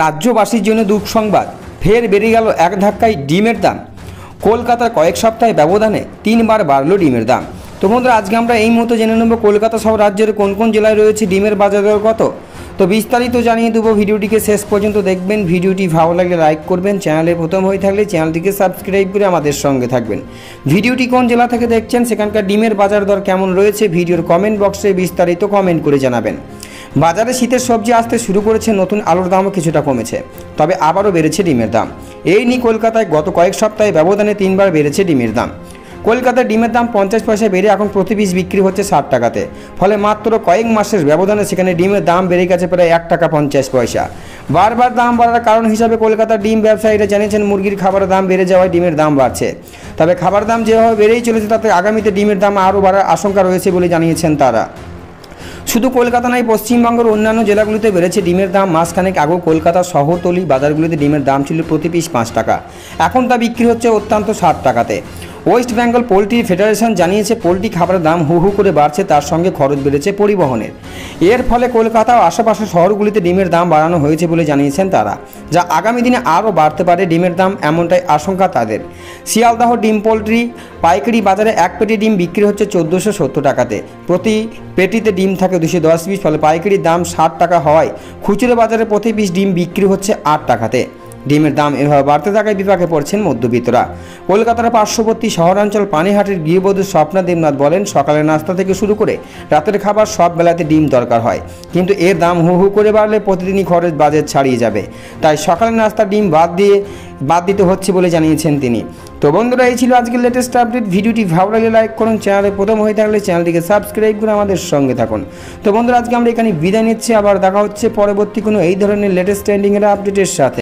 রাজ্যবাসীর জন্য দুঃখ সংবাদ। ফের বেড়ে গেল এক ধাক্কায় ডিমের দাম। কলকাতার কয়েক সপ্তাহে ব্যবধানে তিনবার বাড়লো ডিমের দাম। তো বন্ধুরা, আজকে আমরা এই মুহূর্তে জেনে নেব কলকাতা সহ রাজ্যের কোন কোন জেলায় রয়েছে ডিমের বাজার দর কত। তো বিস্তারিত জানিয়ে দেবো ভিডিওটিকে শেষ পর্যন্ত দেখবেন। ভিডিওটি ভালো লাগলে লাইক করবেন। চ্যানেলে প্রথম হয়ে থাকলে চ্যানেলটিকে সাবস্ক্রাইব করে আমাদের সঙ্গে থাকবেন। ভিডিওটি কোন জেলা থেকে দেখছেন, সেখানকার ডিমের বাজার দর কেমন রয়েছে, ভিডিওর কমেন্ট বক্সে বিস্তারিত কমেন্ট করে জানাবেন। বাজারে শীতের সবজি আসতে শুরু করেছে, নতুন আলুর দামও কিছুটা কমেছে। তবে আবারও বেড়েছে ডিমের দাম। এই নিয়ে কলকাতায় গত কয়েক সপ্তাহে ব্যবধানে তিনবার বেড়েছে ডিমের দাম। কলকাতায় ডিমের দাম পঞ্চাশ পয়সা বেড়ে এখন প্রতি পিস বিক্রি হচ্ছে ষাট টাকাতে। ফলে মাত্র কয়েক মাসের ব্যবধানে সেখানে ডিমের দাম বেড়ে গেছে প্রায় এক টাকা পঞ্চাশ পয়সা। বারবার দাম বাড়ার কারণ হিসাবে কলকাতার ডিম ব্যবসায়ীরা জানিয়েছেন, মুরগির খাবারের দাম বেড়ে যাওয়ায় ডিমের দাম বাড়ছে। তবে খাবার দাম যেভাবে বেড়েই চলেছে, তাতে আগামীতে ডিমের দাম আরও বাড়ার আশঙ্কা রয়েছে বলে জানিয়েছেন তারা। শুধু কলকাতা নয়, পশ্চিমবঙ্গের অন্যান্য জেলাগুলিতে বেড়েছে ডিমের দাম। মাসখানেক আগেও কলকাতা শহরতলি বাজারগুলিতে ডিমের দাম ছিল প্রতি পিস পাঁচ টাকা। এখন তা বিক্রি হচ্ছে অত্যন্ত ষাট টাকাতে। ওয়েস্ট বেঙ্গল পোলট্রি ফেডারেশন জানিয়েছে, পোলট্রি খাবারের দাম হু হু করে বাড়ছে, তার সঙ্গে খরচ বেড়েছে পরিবহনের। এর ফলে কলকাতা ও আশেপাশের শহরগুলিতে ডিমের দাম বাড়ানো হয়েছে বলে জানিয়েছেন তারা, যা আগামী দিনে আরও বাড়তে পারে ডিমের দাম, এমনটাই আশঙ্কা তাদের। শিয়ালদাহ ডিম পোলট্রি পাইকারি বাজারে এক পেটি ডিম বিক্রি হচ্ছে চোদ্দোশো সত্তর টাকাতে। প্রতি পেটিতে ডিম থাকে দুশো দশ পিস, ফলে পাইকারির দাম ষাট টাকা হওয়ায় খুচরো বাজারে প্রতি পিস ডিম বিক্রি হচ্ছে আট টাকাতে। ডিমের দাম এভাবে বাড়তে থাকায় বিপাকে পড়ছেন মধ্যবিত্তরা। কলকাতার পার্শ্ববর্তী শহরাঞ্চল পানিহাটের গৃহবধূ স্বপ্না দেবনাথ বলেন, সকালের নাস্তা থেকে শুরু করে রাতের খাবার সব বেলাতে ডিম দরকার হয়। কিন্তু এর দাম হু হু করে বাড়লে প্রতিদিনই খরচ বাজেট ছাড়িয়ে যাবে। তাই সকালের নাস্তা ডিম বাদ দিয়ে, বাদ দিতে হচ্ছে বলে জানিয়েছেন তিনি। তো বন্ধুরা, এই ছিল আজকের লেটেস্ট আপডেট ভিডিওটি ভালো লাগলে লাইক করুন। চ্যানেলে প্রথম হয়ে থাকলে চ্যানেলটিকে সাবস্ক্রাইব করে আমাদের সঙ্গে থাকুন। তো বন্ধুরা, আজকে আমরা এখানে বিদায় নিচ্ছি। আবার দেখা হচ্ছে পরবর্তী কোনো এই ধরনের লেটেস্ট ট্রেন্ডিংয়ের আপডেটের সাথে।